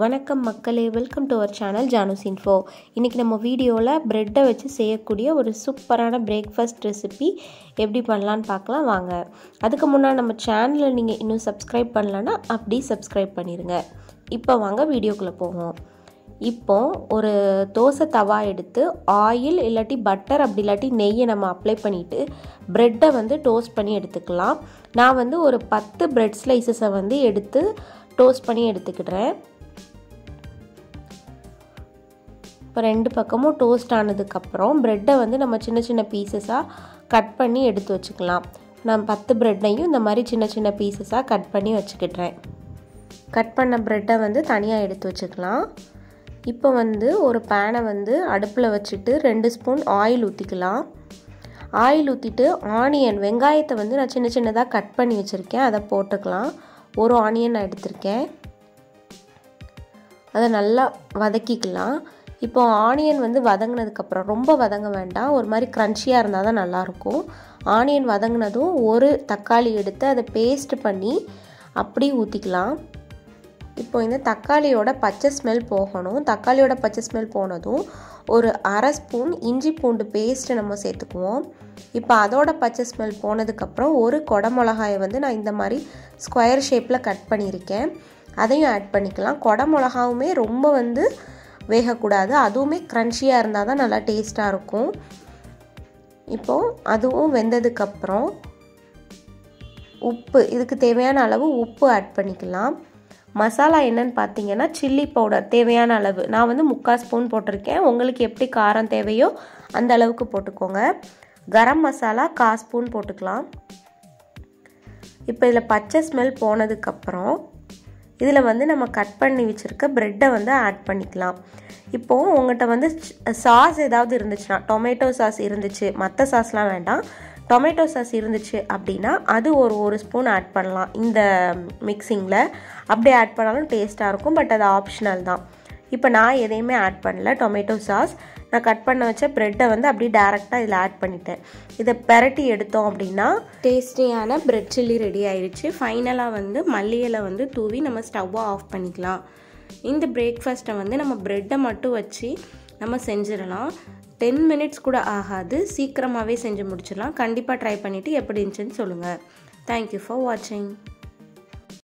வணக்கம் மக்களே welcome to our channel Janu's info இன்றைக்கி நம்ம வீடியோவில் ப்ரெட்டை வச்சு செய்யக்கூடிய ஒரு சூப்பரான பிரேக்ஃபாஸ்ட் ரெசிபி எப்படி பண்ணலான்னு பார்க்கலாம் வாங்க. அதுக்கு முன்னாடி நம்ம சேனலில் நீங்கள் இன்னும் சப்ஸ்கிரைப் பண்ணலன்னா அப்படி சப்ஸ்கிரைப் பண்ணிடுங்க இப்போ வாங்க வீடியோக்குள்ளே போவோம். இப்போ ஒரு தோசை தவா எடுத்து ஆயில் இல்லாட்டி பட்டர் அப்படி இல்லாட்டி நெய்யை நம்ம அப்ளை பண்ணிவிட்டு ப்ரெட்டை வந்து டோஸ்ட் பண்ணி எடுத்துக்கலாம். நான் வந்து ஒரு பத்து ப்ரெட் ஸ்லைசஸை வந்து எடுத்து டோஸ்ட் பண்ணி எடுத்துக்கிடுறேன் இப்போ ரெண்டு பக்கமும் டோஸ்ட் ஆனதுக்கப்புறம் ப்ரெட்டை வந்து நம்ம சின்ன சின்ன பீசஸாக கட் பண்ணி எடுத்து வச்சுக்கலாம். நான் பத்து ப்ரெட்டையும் இந்த மாதிரி சின்ன சின்ன பீசஸாக கட் பண்ணி வச்சுக்கிட்டேன். கட் பண்ண ப்ரெட்டை வந்து தனியாக எடுத்து வச்சுக்கலாம். இப்போ வந்து ஒரு பேனை வந்து அடுப்பில் வச்சுட்டு ரெண்டு ஸ்பூன் ஆயில் ஊற்றிக்கலாம் ஆயில் ஊற்றிட்டு ஆனியன் வெங்காயத்தை வந்து நான் சின்ன சின்னதாக கட் பண்ணி வச்சுருக்கேன். அதை போட்டுக்கலாம். ஒரு ஆனியன் நான் எடுத்திருக்கேன். அதை நல்லா வதக்கிக்கலாம். இப்போ ஆனியன் வந்து வதங்கினதுக்கப்புறம் ரொம்ப வதங்க வேண்டாம். ஒரு மாதிரி க்ரன்ச்சியாக இருந்தால் தான் நல்லாயிருக்கும். ஆனியன் வதங்கினதும் ஒரு தக்காளி எடுத்து அதை பேஸ்ட் பண்ணி அப்படி ஊற்றிக்கலாம் இப்போ இந்த தக்காளியோட பச்சை ஸ்மெல் போகணும். தக்காளியோட பச்சை ஸ்மெல் போனதும் ஒரு அரை ஸ்பூன் இஞ்சி பூண்டு பேஸ்ட்டு நம்ம சேர்த்துக்குவோம். இப்போ அதோட பச்சை ஸ்மெல் போனதுக்கப்புறம் ஒரு கொடமிளகாயை வந்து நான் இந்த மாதிரி ஸ்கொயர் ஷேப்பில் கட் பண்ணியிருக்கேன். அதையும் ஆட் பண்ணிக்கலாம். கொடமிளகாவுமே ரொம்ப வந்து வேகக்கூடாது. அதுவுமே க்ரன்ச்சியாக இருந்தால் தான் நல்லா டேஸ்ட்டாக இருக்கும். இப்போது அதுவும் வெந்ததுக்கப்புறம் உப்பு இதுக்கு தேவையான அளவு உப்பு ஆட் பண்ணிக்கலாம். மசாலா என்னன்னு பார்த்தீங்கன்னா சில்லி பவுடர் தேவையான அளவு. நான் வந்து முக்கால் ஸ்பூன் போட்டிருக்கேன். உங்களுக்கு எப்படி காரம் தேவையோ அந்த அளவுக்கு போட்டுக்கோங்க. கரம் மசாலா கால் ஸ்பூன் போட்டுக்கலாம். இப்போ இதில் பச்சை ஸ்மெல் போனதுக்கப்புறம் இதில் வந்து நம்ம கட் பண்ணி வச்சுருக்க ப்ரெட்டை வந்து ஆட் பண்ணிக்கலாம். இப்போது உங்கள்கிட்ட வந்து சாஸ் ஏதாவது இருந்துச்சுன்னா டொமேட்டோ சாஸ் இருந்துச்சு மற்ற சாஸ்லாம் வேண்டாம். டொமேட்டோ சாஸ் இருந்துச்சு அப்படின்னா அது ஒரு ஒரு ஸ்பூன் ஆட் பண்ணலாம். இந்த மிக்சிங்கில் அப்படியே ஆட் பண்ணாலும் டேஸ்ட்டாக இருக்கும் பட் அது ஆப்ஷனல் தான். இப்போ நான் எதையுமே ஆட் பண்ணல. டொமேட்டோ சாஸ் நான் கட் பண்ண வச்ச ப்ரெட்டை வந்து அப்படியே டேரெக்டாக இதில் ஆட் பண்ணிட்டேன். இதை பெரட்டி எடுத்தோம் அப்படின்னா டேஸ்டியான ப்ரெட் சில்லி ரெடி ஆயிடுச்சு ஃபைனலாக வந்து மல்லியலை வந்து தூவி நம்ம ஸ்டவ்வை ஆஃப் பண்ணிக்கலாம். இந்த பிரேக்ஃபாஸ்ட்டை வந்து நம்ம ப்ரெட்டை மட்டும் வச்சு நம்ம செஞ்சிடலாம். டென் மினிட்ஸ் கூட ஆகாது. சீக்கிரமாகவே செஞ்சு முடிச்சிடலாம். கண்டிப்பாக ட்ரை பண்ணிவிட்டு எப்படி இருந்துச்சுன்னு சொல்லுங்கள் தேங்க்யூ ஃபார் வாட்சிங்